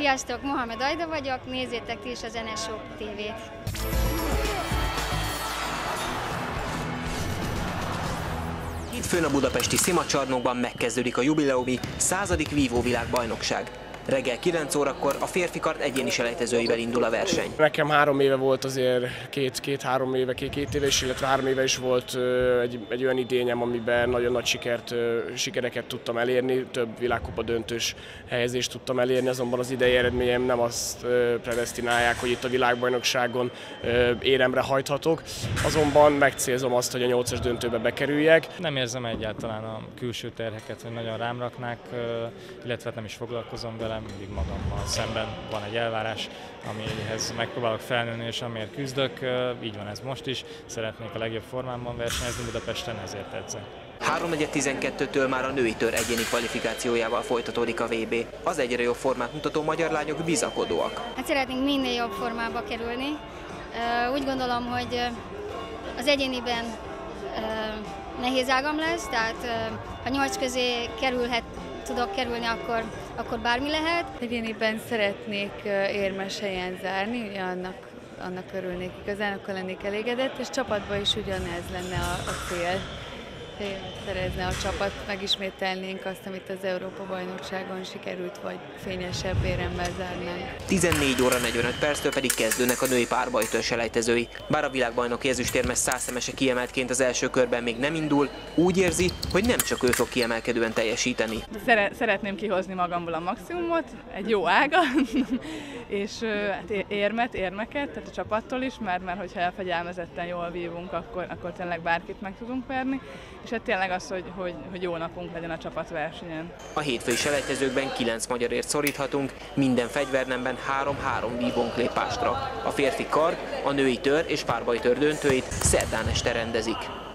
Sziasztok, Mohamed Ajda vagyok, nézzétek ti is az NSO TV-t. Hétfőn a budapesti szimacsarnokban megkezdődik a jubileumi századik vívó világbajnokság. Reggel 9 órakor a férfi kart egyéni selejtezőivel indul a verseny. Nekem három éve volt azért, két-két-három éve, két-két éve is, illetve három éve is volt egy, egy olyan idényem, amiben nagyon nagy sikert, sikereket tudtam elérni, több világkupa döntős helyezést tudtam elérni, azonban az idei eredményem nem azt predestinálják, hogy itt a világbajnokságon éremre hajthatok, azonban megcélzom azt, hogy a nyolcas döntőbe bekerüljek. Nem érzem egyáltalán a külső terheket, hogy nagyon rám raknák, illetve nem is foglalkozom vele, mindig magammal szemben van egy elvárás, amihez megpróbálok felnőni és amiért küzdök, így van ez most is, szeretnék a legjobb formámban versenyezni Budapesten, ezért edzek. 3.12-től már a női tör egyéni kvalifikációjával folytatódik a VB. Az egyre jobb formát mutató magyar lányok bizakodóak. Hát szeretnénk minél jobb formába kerülni. Úgy gondolom, hogy az egyéniben nehéz ágam lesz, tehát ha nyolc közé kerülhet tudok kerülni, akkor, akkor bármi lehet. Egyéniben szeretnék érmes helyen zárni, annak, annak örülnék igazán, akkor lennék elégedett, és csapatban is ugyanez lenne a, a cél szerezne a csapat, megismételnénk azt, amit az Európa-bajnokságon sikerült, vagy fényesebb éremmel zárnánk. 14 óra 45 perctől pedig kezdőnek a női párbajtől selejtezői. Bár a világbajnoki ezüstérmes százszemese kiemeltként az első körben még nem indul, úgy érzi, hogy nem csak ő fog kiemelkedően teljesíteni. Szeretném kihozni magamból a maximumot, egy jó ága, és hát érmet, érmeket, tehát a csapattól is, mert, mert hogyha elfegyelmezetten jól vívunk, akkor, akkor tényleg bárkit meg tudunk verni, és hát tényleg az, hogy, hogy, hogy jó napunk legyen a csapatversenyen. A hétfői selejtezőkben 9 magyarért szoríthatunk, minden fegyvernemben 3-3 vívónk lép A férfi kard, a női tör és párbajtör döntőit szerdán este rendezik.